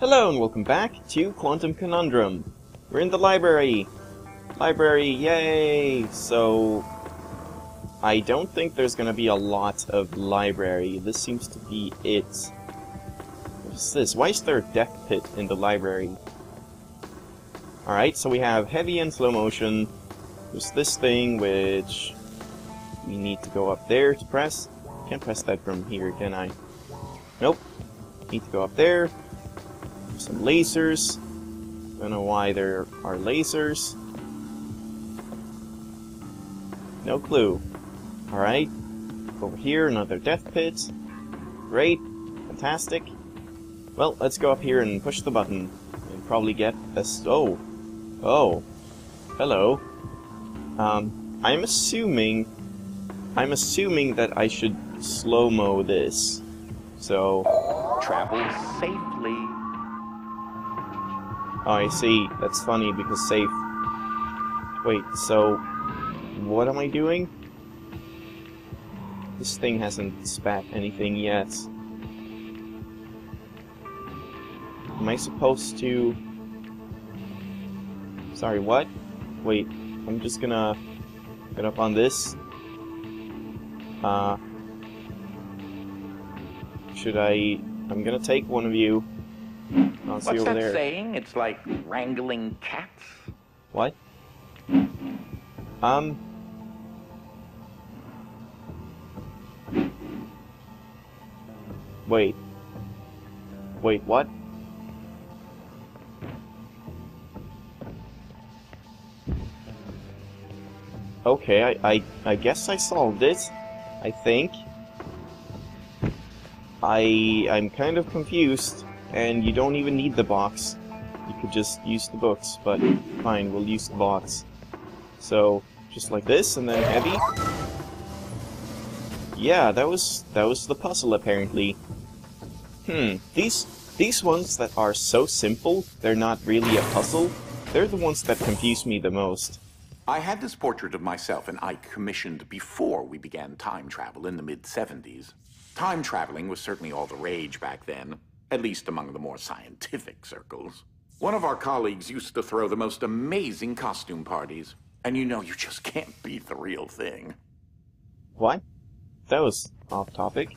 Hello and welcome back to Quantum Conundrum. We're in the library. Library, yay! So, I don't think there's gonna be a lot of library. This seems to be it. What's this? Why is there a death pit in the library? Alright, so we have heavy and slow motion. There's this thing which we need to go up there to press. Can't press that from here, can I? Nope. Need to go up there. Some lasers. Don't know why there are lasers. No clue. Alright. Over here, another death pit. Great. Fantastic. Well, let's go up here and push the button. And probably get a... Oh. Oh. Hello. Um, I'm assuming... I'm assuming that I should slow-mo this. So... Travel safely. Oh, I see. That's funny because safe... Wait, so... What am I doing? This thing hasn't spat anything yet. Am I supposed to... Sorry, what? Wait, I'm just gonna get up on this. Uh... Should I... I'm gonna take one of you. I'll What's that there. saying? It's like wrangling cats. What? Um. Wait. Wait, what? Okay, I, I, I guess I solved it. I think. I, I'm kind of confused, and you don't even need the box. You could just use the books, but fine, we'll use the box. So, just like this, and then heavy. Yeah, that was that was the puzzle apparently. Hmm, these these ones that are so simple, they're not really a puzzle. They're the ones that confuse me the most. I had this portrait of myself and Ike commissioned before we began time travel in the mid 70s. Time traveling was certainly all the rage back then, at least among the more scientific circles. One of our colleagues used to throw the most amazing costume parties, and you know you just can't beat the real thing. What? That was off topic.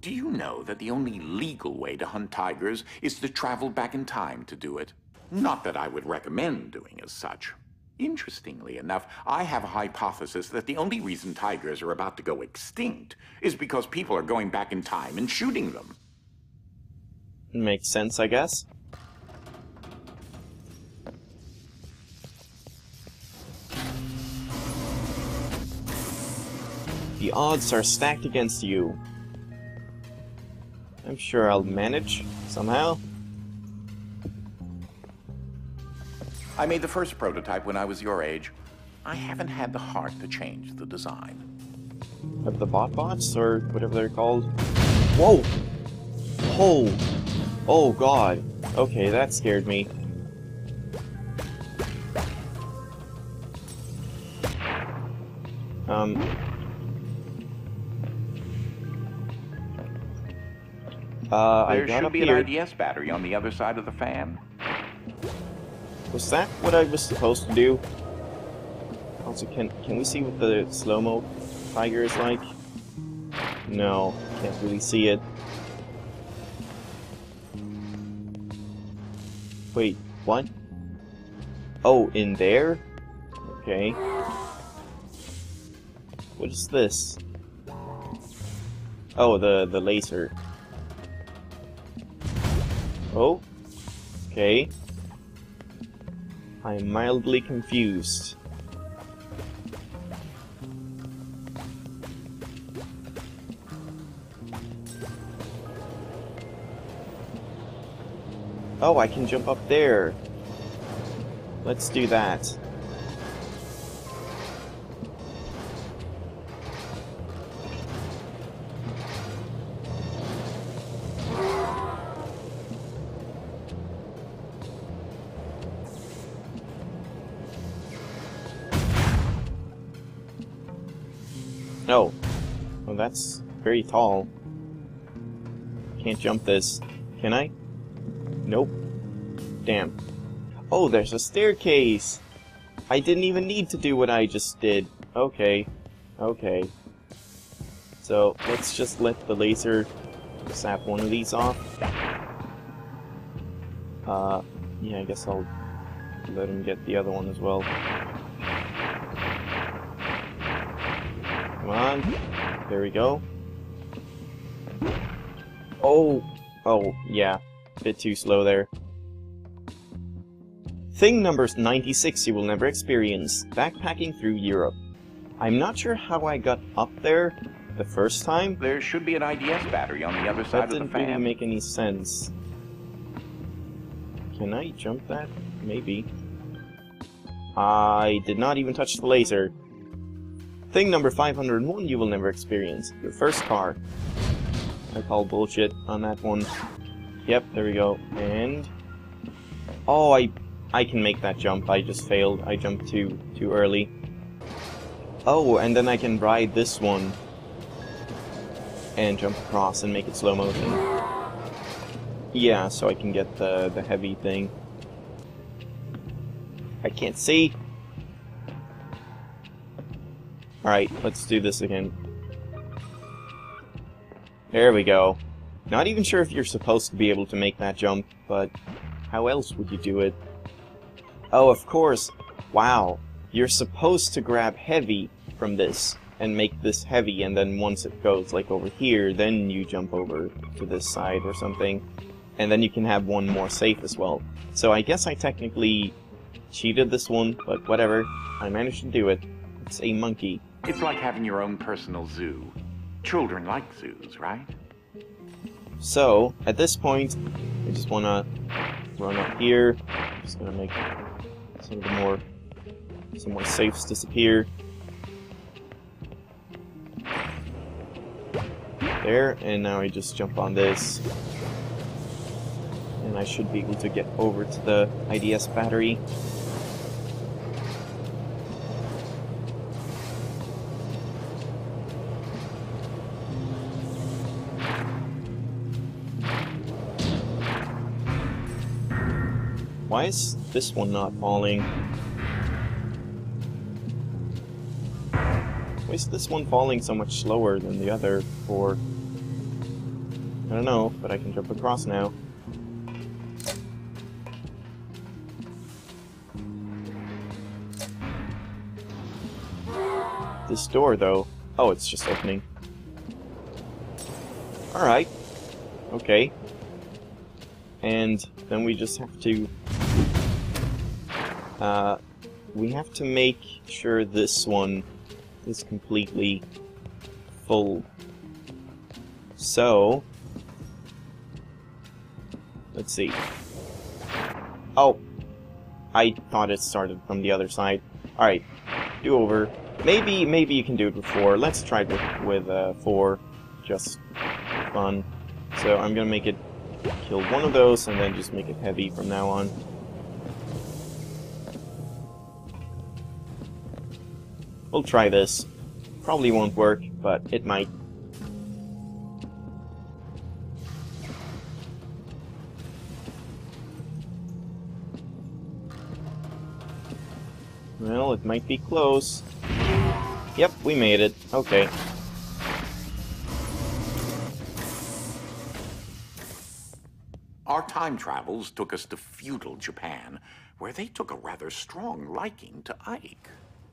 Do you know that the only legal way to hunt tigers is to travel back in time to do it? Not that I would recommend doing as such. Interestingly enough, I have a hypothesis that the only reason tigers are about to go extinct is because people are going back in time and shooting them. Makes sense, I guess. The odds are stacked against you. I'm sure I'll manage, somehow. I made the first prototype when I was your age. I haven't had the heart to change the design. Of the bot bots, or whatever they're called. Whoa! Oh! Oh god. Okay, that scared me. Um... Uh, I There got should up be here. an IDS battery on the other side of the fan. Was that what I was supposed to do? Also, can can we see what the slow-mo tiger is like? No, can't really see it. Wait, what? Oh, in there? Okay. What is this? Oh, the the laser. Oh. Okay. I'm mildly confused. Oh, I can jump up there. Let's do that. Very tall. can't jump this. Can I? Nope. Damn. Oh, there's a staircase! I didn't even need to do what I just did. Okay. Okay. So, let's just let the laser sap one of these off. Uh, yeah, I guess I'll let him get the other one as well. Come on. There we go. Oh! Oh, yeah. Bit too slow there. Thing number 96 you will never experience. Backpacking through Europe. I'm not sure how I got up there the first time. There should be an IDS battery on the other That side of the didn't really fan. make any sense. Can I jump that? Maybe. I did not even touch the laser. Thing number 501 you will never experience. Your first car. I call bullshit on that one. Yep, there we go. And... Oh, I I can make that jump. I just failed. I jumped too too early. Oh, and then I can ride this one and jump across and make it slow motion. Yeah, so I can get the, the heavy thing. I can't see. Alright, let's do this again. There we go. Not even sure if you're supposed to be able to make that jump, but how else would you do it? Oh, of course. Wow. You're supposed to grab heavy from this and make this heavy, and then once it goes like over here, then you jump over to this side or something. And then you can have one more safe as well. So I guess I technically cheated this one, but whatever. I managed to do it. It's a monkey. It's like having your own personal zoo. Children like zoos, right? So, at this point, I just want to run up here. I'm Just gonna make some of the more, some more safes disappear. There, and now I just jump on this. And I should be able to get over to the IDS battery. Why is this one not falling? Why is this one falling so much slower than the other four? I don't know, but I can jump across now. This door, though... Oh, it's just opening. Alright. Okay. And then we just have to... Uh, we have to make sure this one is completely full. So... Let's see. Oh! I thought it started from the other side. Alright, do over. Maybe, maybe you can do it with four. Let's try it with, with uh, four. Just fun. So I'm gonna make it kill one of those and then just make it heavy from now on. We'll try this. Probably won't work, but it might. Well, it might be close. Yep, we made it. Okay. Our time travels took us to feudal Japan, where they took a rather strong liking to Ike.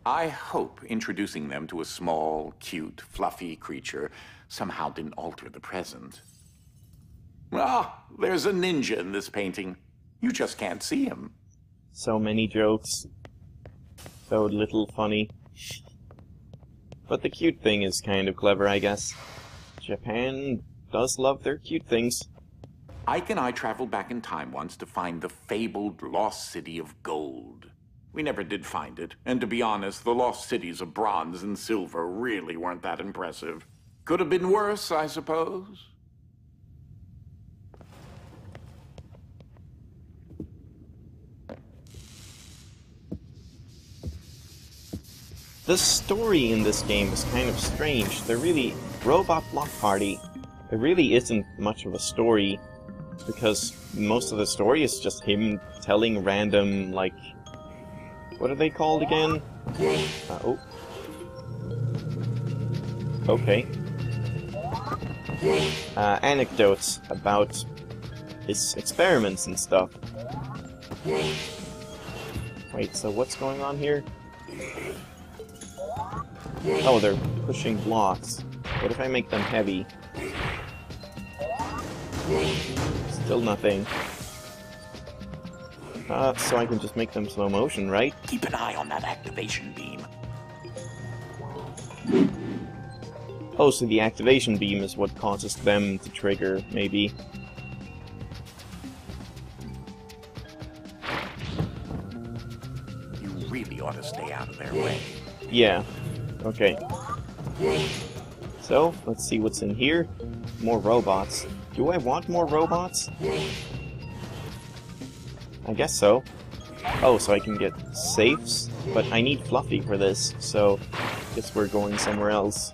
I hope introducing them to a small, cute, fluffy creature somehow didn't alter the present. Ah, there's a ninja in this painting. You just can't see him. So many jokes. So little funny. But the cute thing is kind of clever, I guess. Japan does love their cute things. Ike and I traveled back in time once to find the fabled lost city of gold. We never did find it, and to be honest, the lost cities of bronze and silver really weren't that impressive. Could have been worse, I suppose. The story in this game is kind of strange. They're really robot block party. there really isn't much of a story because most of the story is just him telling random, like, what are they called again? Uh, oh. Okay. Uh, anecdotes about his experiments and stuff. Wait, so what's going on here? Oh, they're pushing blocks. What if I make them heavy? Still nothing. Uh, so I can just make them slow motion, right? Keep an eye on that activation beam. Oh, so the activation beam is what causes them to trigger, maybe. You really ought to stay out of their way. Yeah. Okay. So, let's see what's in here. More robots. Do I want more robots? I guess so. Oh, so I can get safes? But I need Fluffy for this, so I guess we're going somewhere else.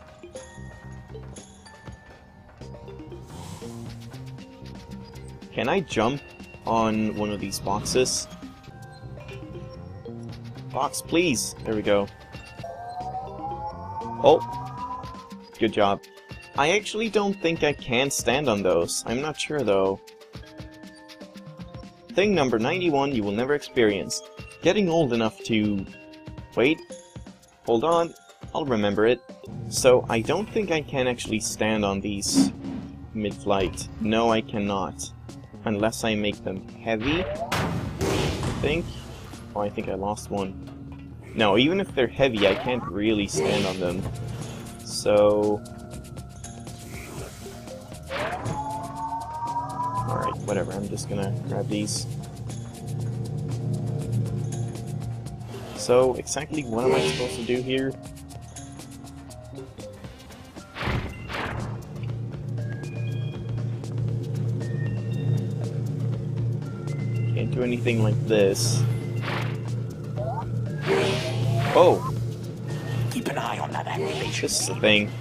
Can I jump on one of these boxes? Box, please! There we go. Oh. Good job. I actually don't think I can stand on those. I'm not sure, though. Thing number 91 you will never experience. Getting old enough to... Wait. Hold on. I'll remember it. So, I don't think I can actually stand on these mid-flight. No, I cannot. Unless I make them heavy. I think. Oh, I think I lost one. No, even if they're heavy, I can't really stand on them. So... Alright, whatever, I'm just gonna grab these. So, exactly what am I supposed to do here? Can't do anything like this. Oh, Keep an eye on that activation this is the thing.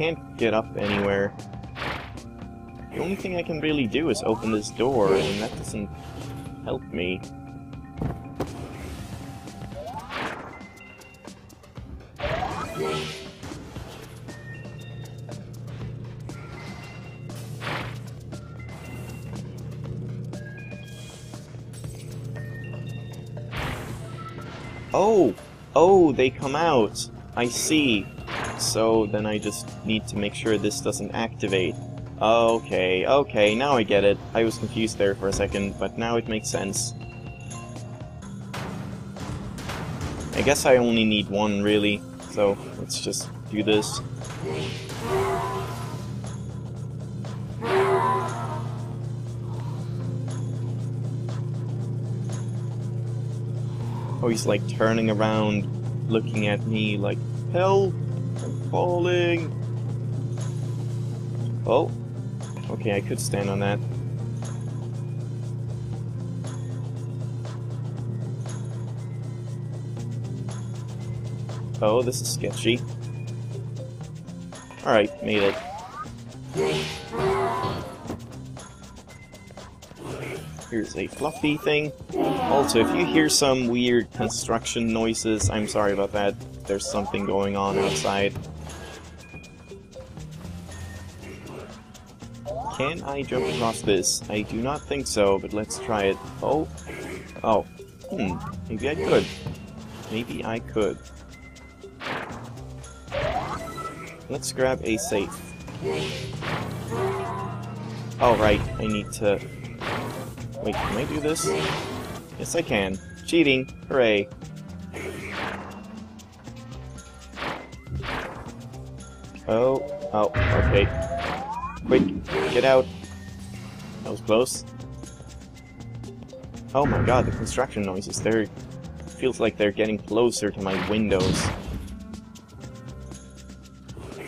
Can't get up anywhere. The only thing I can really do is open this door, and that doesn't help me. Oh! Oh, they come out! I see. So then I just need to make sure this doesn't activate. Okay, okay, now I get it. I was confused there for a second, but now it makes sense. I guess I only need one, really, so let's just do this. Oh, he's like turning around, looking at me like, Help! I'm falling! Oh. Okay, I could stand on that. Oh, this is sketchy. Alright, made it. Here's a fluffy thing. Also, if you hear some weird construction noises, I'm sorry about that. There's something going on outside. Can I jump across this? I do not think so, but let's try it. Oh. Oh. Hmm. Maybe I could. Maybe I could. Let's grab a safe. Oh, right. I need to... Wait, can I do this? Yes, I can. Cheating. Hooray. Oh. Oh, okay. Quick, get out. That was close. Oh my god, the construction noises. They're... Feels like they're getting closer to my windows.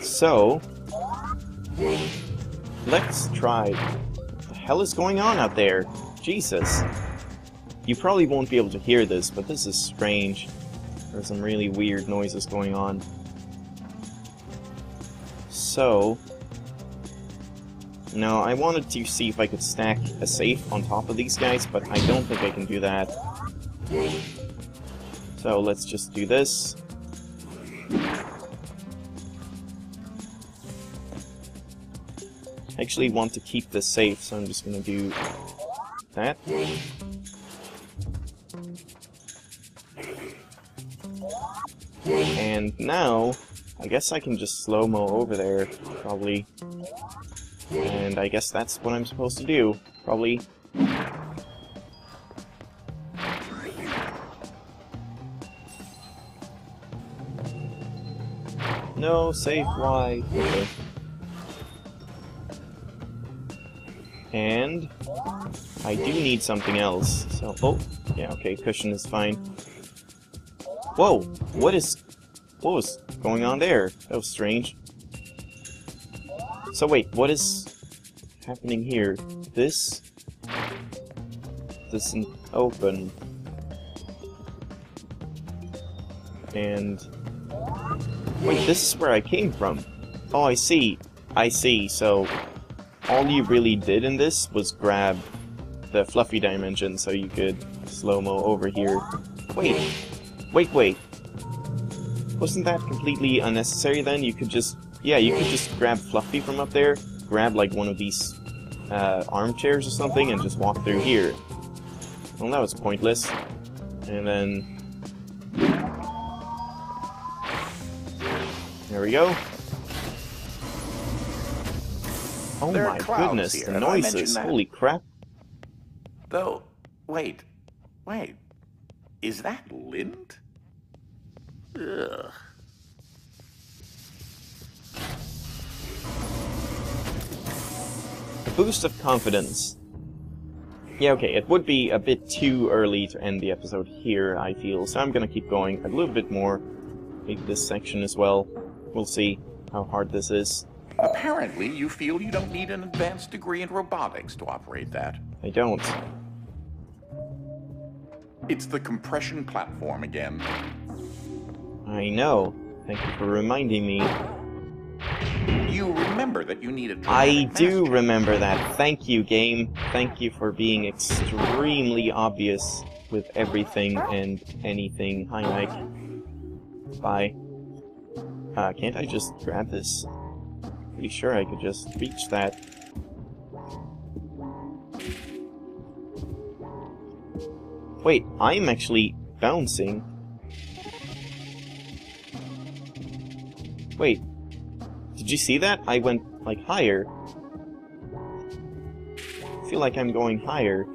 So... Let's try... What the hell is going on out there? Jesus. You probably won't be able to hear this, but this is strange. There's some really weird noises going on. So... Now, I wanted to see if I could stack a safe on top of these guys, but I don't think I can do that. So let's just do this. I actually want to keep this safe, so I'm just gonna do that. And now, I guess I can just slow-mo over there, probably. And I guess that's what I'm supposed to do, probably. No, safe. Okay. And I do need something else. So, oh, yeah, okay, cushion is fine. Whoa, what is, what was going on there? That was strange. So wait, what is happening here? This doesn't open. And wait, this is where I came from. Oh, I see. I see. So all you really did in this was grab the fluffy dimension so you could slow-mo over here. Wait, wait, wait. Wasn't that completely unnecessary then? You could just, yeah, you could just grab Fluffy from up there, grab like one of these uh, armchairs or something, and just walk through here. Well, that was pointless. And then... There we go. Oh There my goodness, here, the noises, holy crap. Though, wait, wait. Is that lint? Ugh. A boost of confidence. Yeah, okay, it would be a bit too early to end the episode here, I feel, so I'm gonna keep going a little bit more. Maybe this section as well. We'll see how hard this is. Apparently, you feel you don't need an advanced degree in robotics to operate that. I don't. It's the compression platform again. I know. Thank you for reminding me. You remember that you need a I do master. remember that. Thank you, game. Thank you for being extremely obvious with everything and anything. Hi, Mike. Bye. Uh, can't I just grab this? Pretty sure I could just reach that. Wait, I'm actually bouncing. Wait, did you see that? I went, like, higher. I feel like I'm going higher.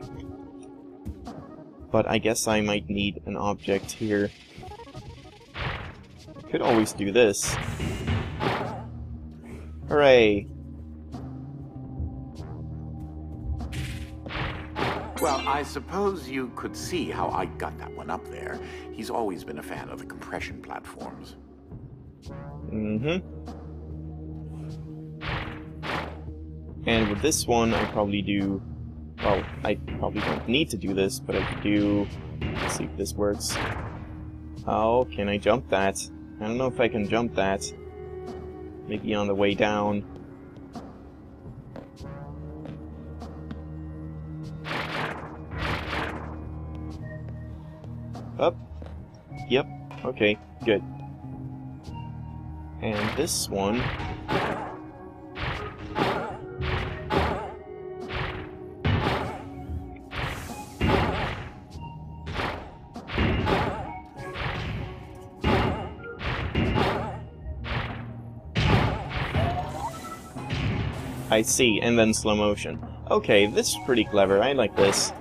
But I guess I might need an object here. Could always do this. Hooray! Well, I suppose you could see how I got that one up there. He's always been a fan of the compression platforms. Mm-hmm. And with this one, I probably do... Well, I probably don't need to do this, but I could do... Let's see if this works. How can I jump that? I don't know if I can jump that. Maybe on the way down. Up. Yep. Okay, good. And this one... I see, and then slow motion. Okay, this is pretty clever. I like this.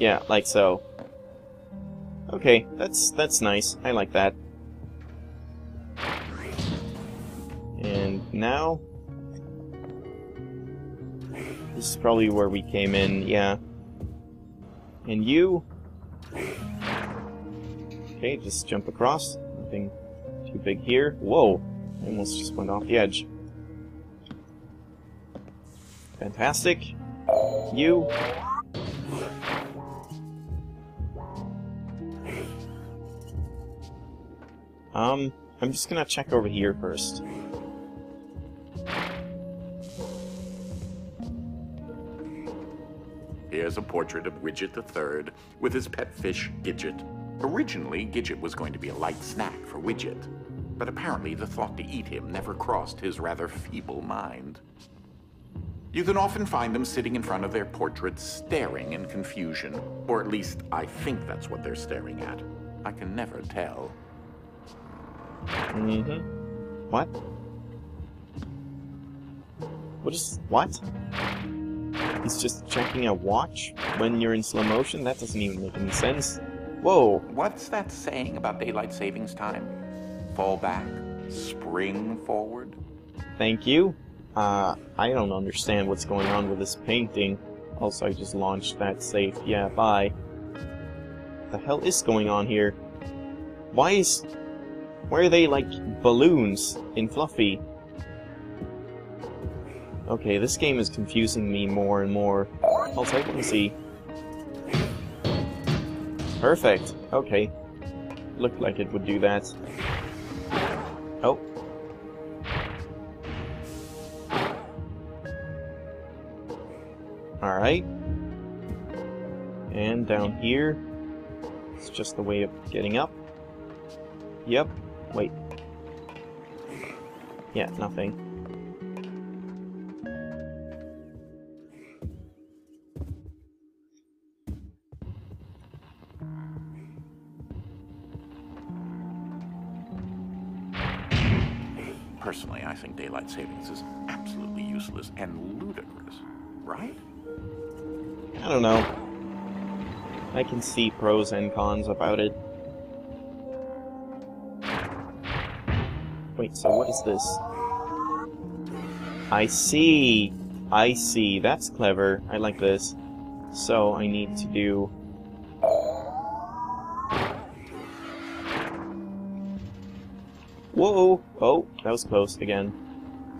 Yeah, like so. Okay, that's that's nice. I like that. And now this is probably where we came in, yeah. And you? Okay, just jump across. Nothing Too big here. Whoa! I almost just went off the edge. Fantastic. You. Um, I'm just gonna check over here first. Here's a portrait of Widget III with his pet fish, Gidget. Originally, Gidget was going to be a light snack for Widget, but apparently the thought to eat him never crossed his rather feeble mind. You can often find them sitting in front of their portraits, staring in confusion. Or at least, I think that's what they're staring at. I can never tell. Mm-hmm. What? What is... what? He's just checking a watch when you're in slow motion? That doesn't even make any sense. Whoa! What's that saying about daylight savings time? Fall back? Spring forward? Thank you. Uh, I don't understand what's going on with this painting. Also, I just launched that safe. Yeah, bye. What the hell is going on here? Why is... Why are they like balloons in Fluffy? Okay, this game is confusing me more and more. I'll take and see. Perfect. Okay. Looked like it would do that. Oh. Alright. And down here, it's just the way of getting up. Yep. Wait. Yeah, nothing. Personally, I think daylight savings is absolutely useless and ludicrous, right? I don't know. I can see pros and cons about it. Wait, so what is this? I see! I see. That's clever. I like this. So, I need to do... Whoa! Oh, that was close again.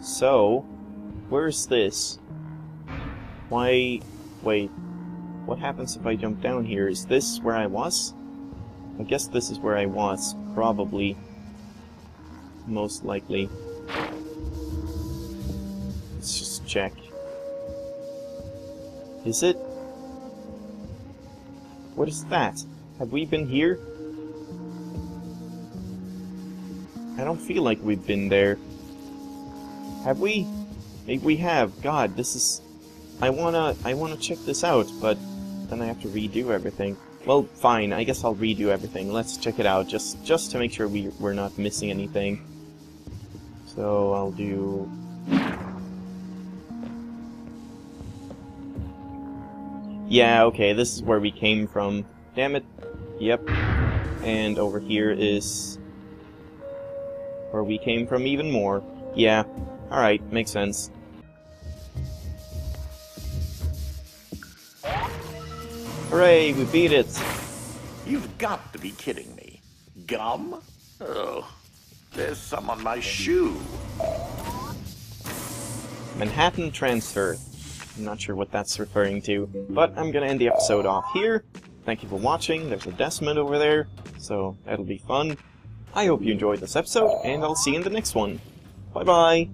So, where's this? Why... Wait. What happens if I jump down here? Is this where I was? I guess this is where I was. Probably. Most likely. Let's just check. Is it? What is that? Have we been here? I don't feel like we've been there. Have we? Maybe we have. God, this is... I wanna... I wanna check this out, but then I have to redo everything. Well, fine. I guess I'll redo everything. Let's check it out, just just to make sure we, we're not missing anything. So, I'll do... Yeah, okay, this is where we came from. Damn it. Yep. And over here is... Where we came from even more. Yeah. Alright, makes sense. Hooray, we beat it! You've got to be kidding me. Gum? Oh, there's some on my shoe. Manhattan Transfer. I'm not sure what that's referring to, but I'm gonna end the episode off here. Thank you for watching. There's a Desmond over there, so that'll be fun. I hope you enjoyed this episode, and I'll see you in the next one. Bye-bye!